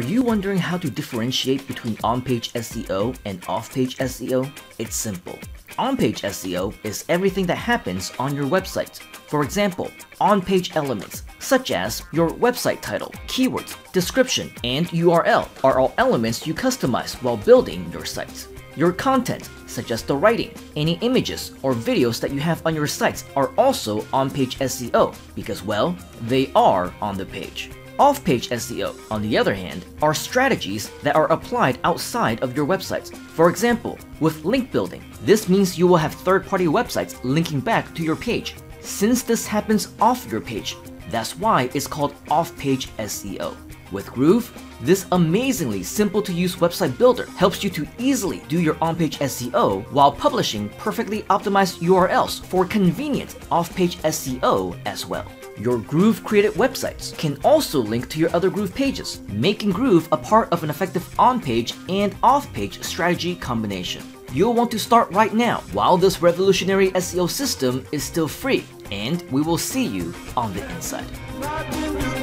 Are you wondering how to differentiate between on-page SEO and off-page SEO? It's simple. On-page SEO is everything that happens on your website. For example, on-page elements such as your website title, keywords, description, and URL are all elements you customize while building your site. Your content, such as the writing, any images or videos that you have on your sites are also on-page SEO because, well, they are on the page. Off-page SEO, on the other hand, are strategies that are applied outside of your websites. For example, with link building, this means you will have third-party websites linking back to your page. Since this happens off your page, that's why it's called off-page SEO. With Groove, this amazingly simple to use website builder helps you to easily do your on-page SEO while publishing perfectly optimized URLs for convenient off-page SEO as well. Your Groove created websites can also link to your other Groove pages, making Groove a part of an effective on-page and off-page strategy combination. You'll want to start right now while this revolutionary SEO system is still free, and we will see you on the inside.